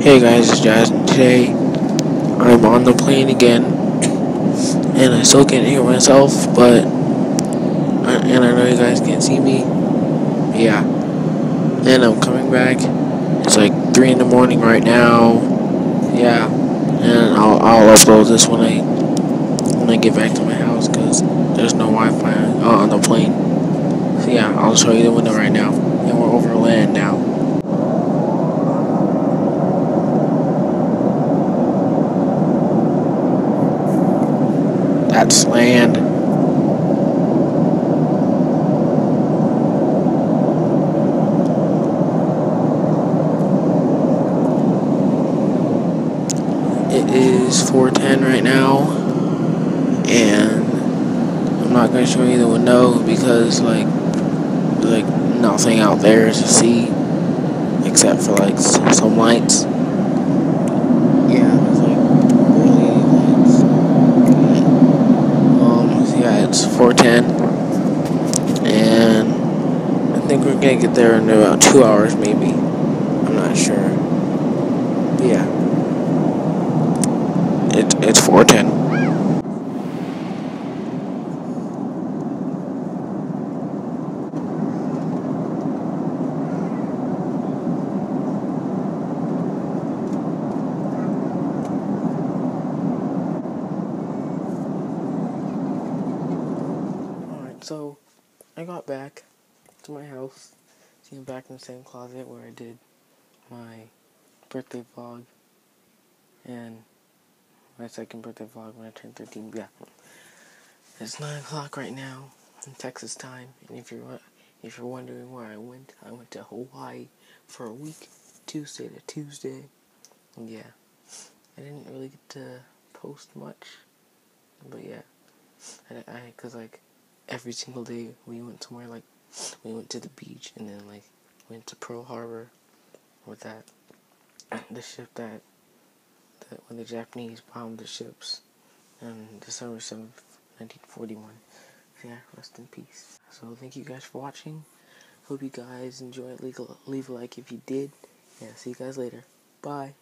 Hey guys, it's Jazz. Today I'm on the plane again, and I still can't hear myself, but and I know you guys can't see me. Yeah, and I'm coming back. It's like three in the morning right now. Yeah, and I'll I'll upload this when I when I get back to my house because there's no Wi-Fi uh, on the plane. So yeah, I'll show you the window right now, and we're over land now. That's land. It is 410 right now, and I'm not gonna show you the window because like like nothing out there to see except for like some lights. Yeah, there's like barely any lights. Um, so yeah, it's 410, and I think we're gonna get there in about two hours, maybe. I'm not sure. But yeah, it, it's 410. So I got back to my house. I'm back in the same closet where I did my birthday vlog and my second birthday vlog when I turned 13. Yeah, it's 9 o'clock right now in Texas time, and if you're if you're wondering where I went, I went to Hawaii for a week, Tuesday to Tuesday. Yeah, I didn't really get to post much, but yeah, I, I cause like every single day we went somewhere like we went to the beach and then like went to Pearl Harbor with that the ship that that when the Japanese bombed the ships on December seventh, nineteen forty one. Yeah, rest in peace. So thank you guys for watching. Hope you guys enjoyed. Leave a, leave a like if you did. Yeah, see you guys later. Bye.